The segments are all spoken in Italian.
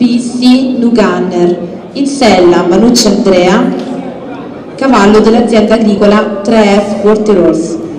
PC Nuganner, in sella Manucci Andrea, cavallo dell'azienda agricola 3F Water Horse.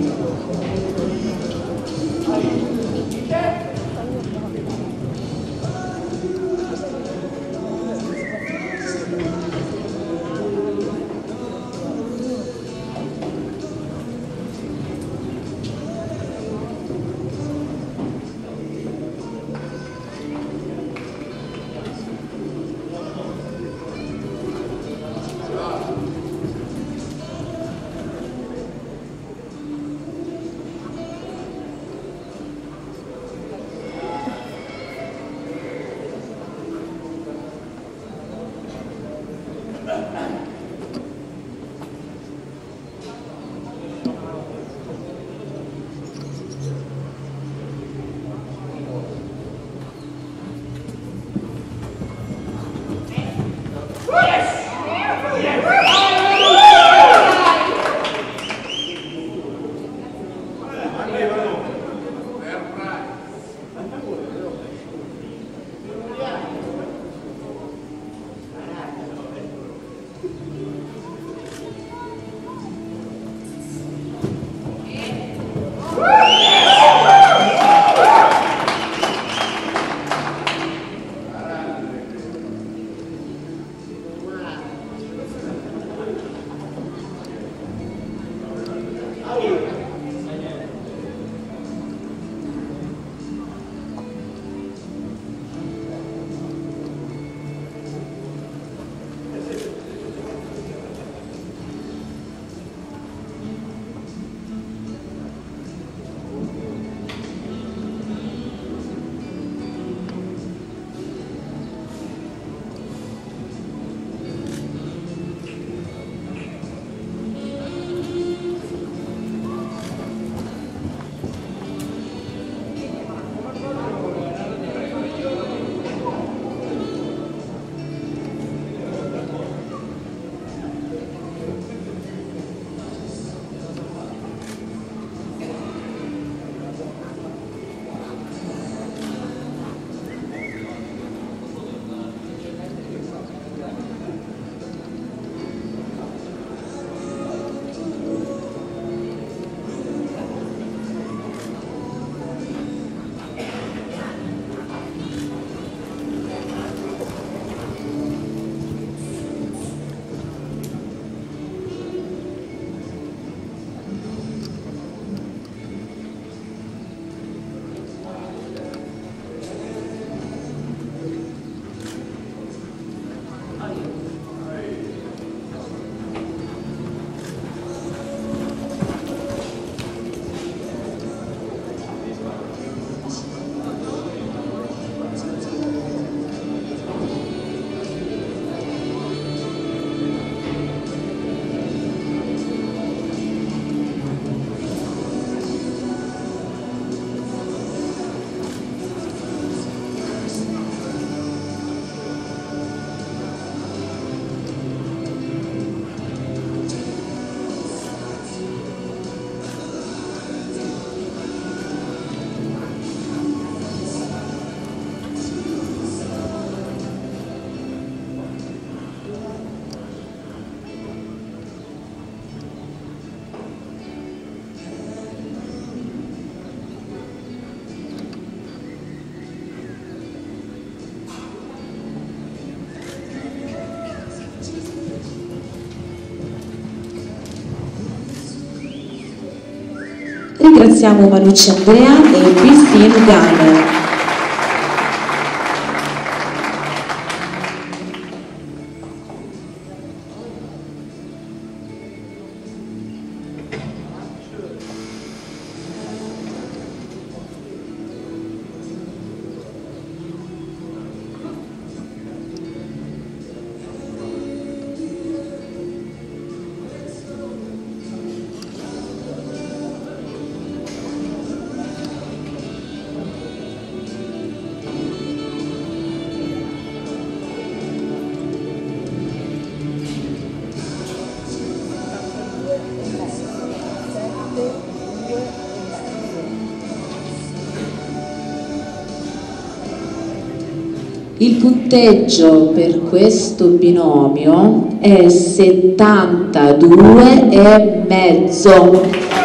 Ringraziamo Manucci Andrea e Christine Gunner. Il punteggio per questo binomio è 72 e mezzo.